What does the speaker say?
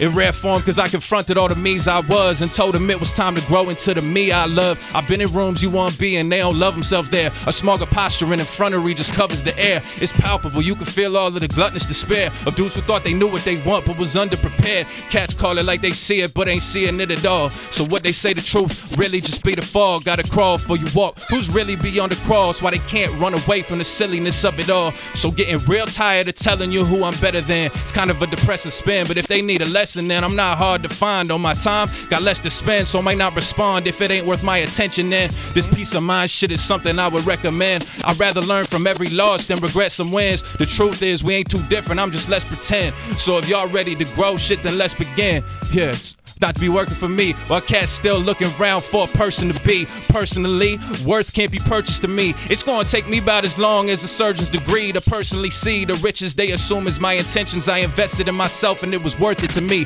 in rare form cause I confronted all the me's I was and told them it was time to grow into the me I love. I've been in rooms you want to be in, they don't love themselves there. A smarter posturing in front of me just covers the air. It's palpable, you can feel all of the gluttonous despair of dudes who thought they knew what they want but was underprepared. Cats call it like they see it but ain't seeing it at all. So what they say the truth really just be the fog. Gotta crawl for you walk. Who's really beyond the cross? Why they can't run away from the silliness of it all? So getting real tired of telling you who I'm better than. It's kind of a depressing spin, but if they need a lesson, then I'm not hard to find on my time. Got less to spend, so I might not respond if it ain't worth my attention. Then this peace of mind shit is something I would recommend. I'd rather learn from every loss than regret some wins. The truth is we ain't too different. I'm just less pretend. So if y'all ready to grow shit, then let's begin. Yeah. Not to be working for me, while cats still looking around for a person to be. Personally, worth can't be purchased to me. It's gonna take me about as long as a surgeon's degree to personally see the riches they assume is my intentions. I invested in myself and it was worth it to me.